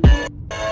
Thank you.